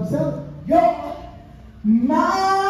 himself. Your mind.